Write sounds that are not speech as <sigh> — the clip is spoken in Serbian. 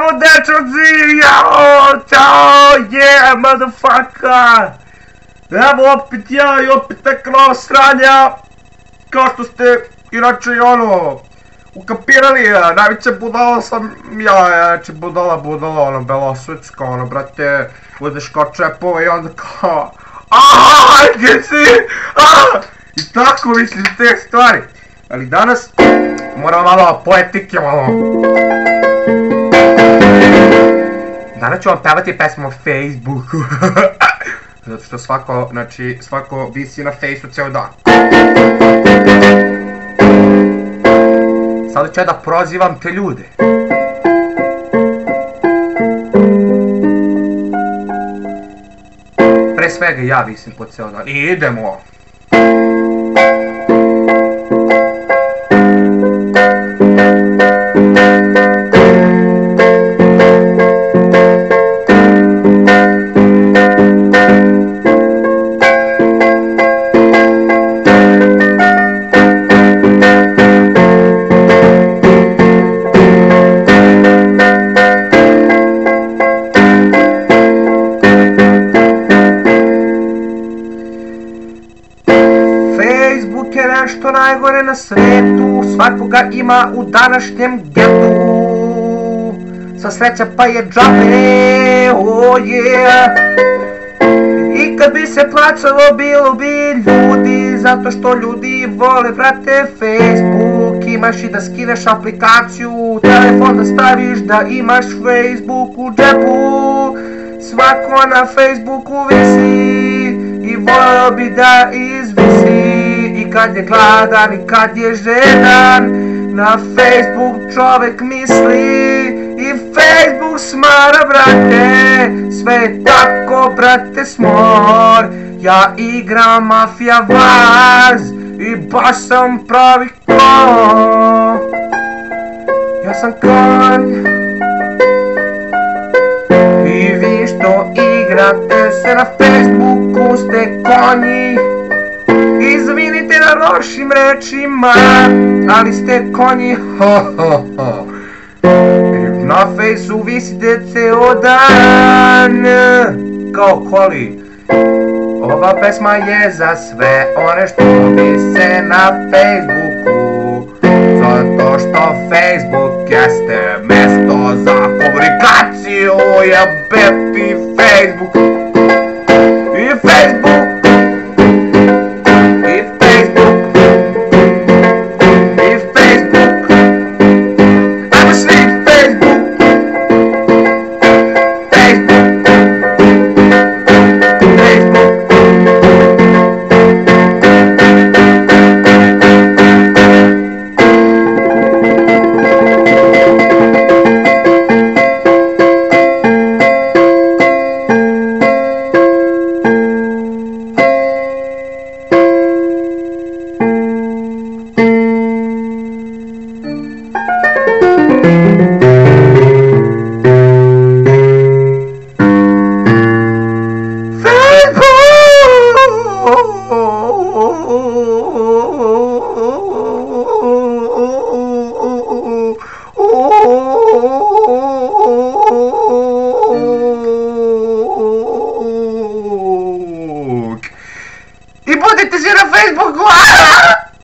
Vamo dečaci, jao, čao, yeah, motherfucker! Evo opet ja i opet neka nova sranja, kao što ste inače ono, ukapirali, najveća budala sam ja, znači budala, budala, ono, belosvetska, ono, brate, budeš kao čepova i onda kao, aaa, gdje si, aaa, i tako mislim te stvari. Ali danas moramo malo poetike, malo. Danas ću vam pevati pesmu o Facebooku. <laughs> Zato što svako, znači, svako visi na Facebooku ceo dan. Sada ću ja da prozivam te ljude. Pre svega ja visim po ceo dan. I idemo. Nešto najgore na svetu, svakoga ima u današnjem getu. Sa sreća pa je džabe, oh yeah. I kad bi se plaćalo bilo bi ljudi, zato što ljudi vole brate Facebook. Imaš i da skineš aplikaciju, telefon da staviš da imaš Facebook u džepu. Svako na Facebooku visi i volio bi da izvisi I kad je gladan i kad je žedan Na Facebook čovek misli I Facebook smara brate. Sve je tako brate smor. Ja igram mafija vaz I baš sam pravi kon. Ja sam konj. I vi što igrate se na Facebooku ste konji Izvinite na lošim rečima, ali ste konji ho ho ho. I Na fejsu visite ceo dan Kao koli. Ova pesma je za sve one što vise na Facebooku Zato što Facebook jeste mesto za komunikaciju Jebeti Facebook